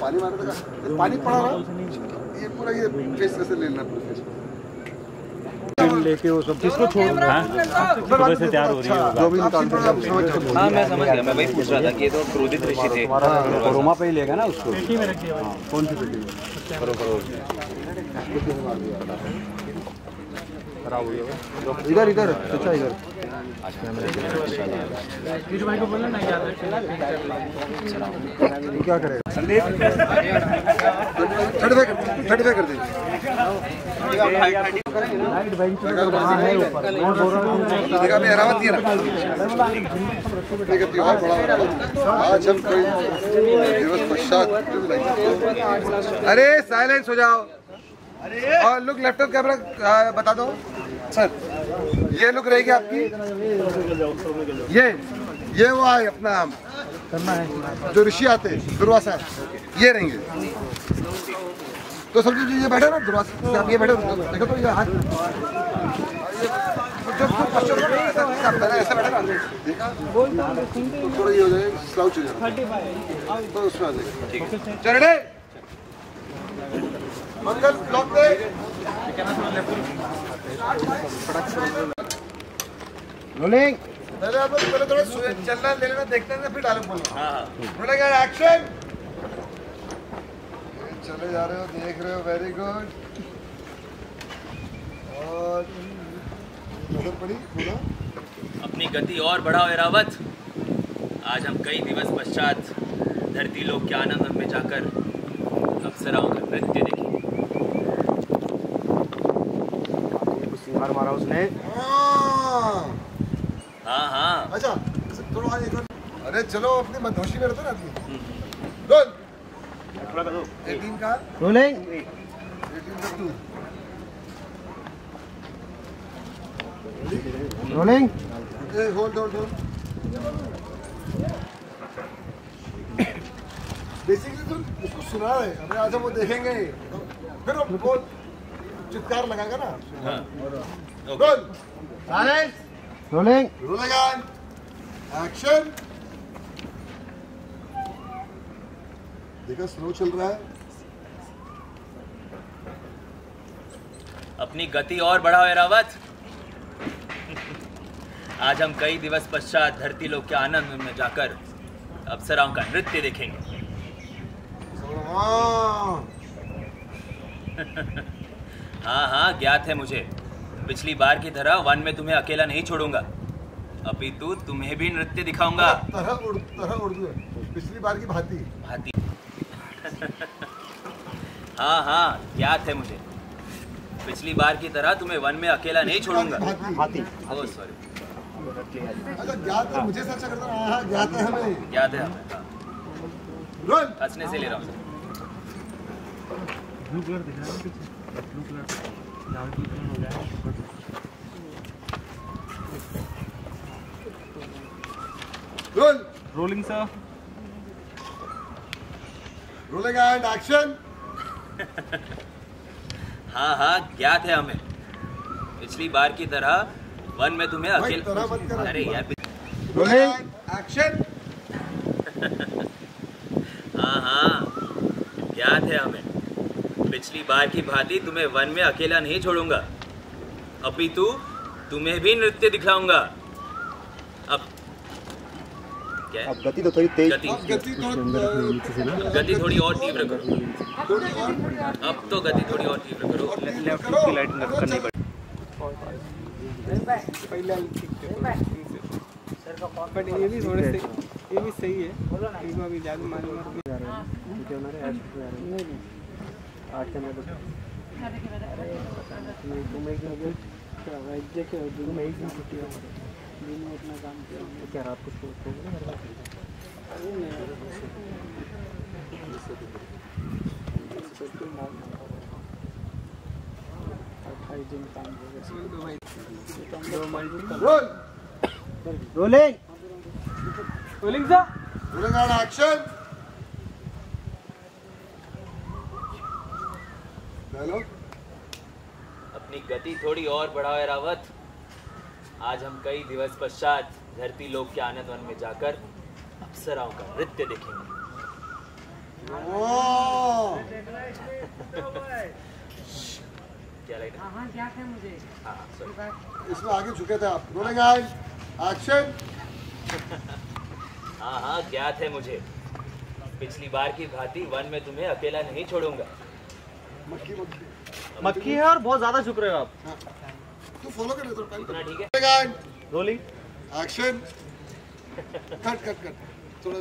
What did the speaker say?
पानी मारने लगा ये पानी पड़ा रहा ये पूरा ये फेस कैसे लेना पूरा फेस लेके वो सब किसको छोड़ रहा है? सुबह से तैयार हो रही है जो भी निकालते हैं हाँ मैं समझ गया मैं वही पूछ रहा था कि ये तो क्रोधित ऋषि थे। रोमा पे ही लेगा ना उसको? हाँ, कौन सी पेटी करो करो। खराब हुई है इधर इधर अच्छा इधर। क्या करेगा? फाइव कर दे। देखा, मैं अहरावत दिया देखा त्योहार बड़ा आज हम कोई दिवस पश्चात अरे साइलेंस हो जाओ। और लुक लैपटॉप कैमरा बता दो। सर, ये लुक रहेगी आपकी? ये ये वो है अपना करना जो ऋषि आते दुर्वासा ये रहेंगे। तो समझो जो, ये बैठे ना दुर्वासा ये बैठे देखो तो ये हाथ। ऐसा बैठा तो तो मंगल ब्लॉक रोलिंग पहले आप पहले थोड़ा चलना ले लेना देखते हैं फिर डायलॉग बोलना। रोलिंग एंड एक्शन चले जा रहे हो देख रहे हो वेरी गुड और नज़र पड़ी बोलो। अपनी गति और बढ़ाओ एरावत आज हम कई दिवस पश्चात धरती लोग के आनंद में जाकर अप्सराओं का नृत्य देखेंगे। मार मारा उसने। हाँ। हाँ हाँ। अच्छा थोड़ा आगे करो। अरे चलो अपनी मधोशी में रहते ना रोल एटीन का? रोलिंग एटीन का two. Rolling a hold hold hold basically तो उसको सुना है। अरे आज हम वो देखेंगे। फिर बोल चित्कार लगाएगा ना? हाँ। Roll silence rolling roll again action देखा स्लो चल रहा है। अपनी गति और बढ़ाओ एरावत आज हम कई दिवस पश्चात धरती लोक के आनंद में जाकर अप्सराओं का नृत्य देखेंगे हाँ हाँ हाँ ज्ञात है मुझे। पिछली बार की तरह वन में तुम्हें अकेला नहीं छोड़ूँगा। अपितु तुम्हें भी नृत्य दिखाऊँगा। तरह उर्दू तरह है पिछली बार की भांति। भांति। हाँ हाँ ज्ञात है मुझे। पिछली बार की तरह तुम्हें वन में अकेला नहीं छोड़ूँगा। भांति। सॉरी अच्छा ज्ञात है मुझे है हाँ ज्ञात है हमें। याद है हमें हाँ। हंसने से ले रहा हूँ। ब्लू कलर दिख रहा है पीछे? ब्लू कलर लाल ब्लू कलर हो जाए roll rolling sir rolling and action हाँ हाँ ज्ञात है हमें। पिछली बार की तरह वन में तुम्हें अकेला। अरे यार रोलिंग एक्शन हाँ हाँ ज्ञात है हमें। पिछली बार की भांति तुम्हें वन में अकेला नहीं छोड़ूँगा। अपितु तुम्हें भी नृत्य दिखाऊँगा अब क्या? अब गति तो थोड़ी तेज गति। गति थोड़ी और तीव्र करो। अब तो गति थोड़ी और तीव्र करो। लेफ़्ट की लाइट करनी पड़ी बट ये भी थोड़े से ये भी सही है। बोलो इनको अभी ज़्यादा मालूम नहीं। आठ के मैं तुम एक दिन तुम एक दिन छुट्टी अपना काम किया। क्या रात को अट्ठाईस दिन काम रोलिंग रोलिंग सा रोलिंग एक्शन हेलो। अपनी गति थोड़ी और बढ़ाओ रावत आज हम कई दिवस पश्चात धरती लोक के आनंद वन में जाकर अप्सराओं का नृत्य देखेंगे। क्या लग है? हाँ, क्या मुझे? हाँ, हाँ, इसमें आगे झुके थे आप। रोलिंग एक्शन हाँ हाँ ज्ञात है मुझे। पिछली बार की भांति वन में तुम्हें अकेला नहीं छोड़ूँगा। मक्खी मक्खी। मक्खी है और बहुत ज़्यादा झुक रहे हो आप। तू फॉलो कर ले तो ठीक है। Rolling action cut cut cut थोड़ा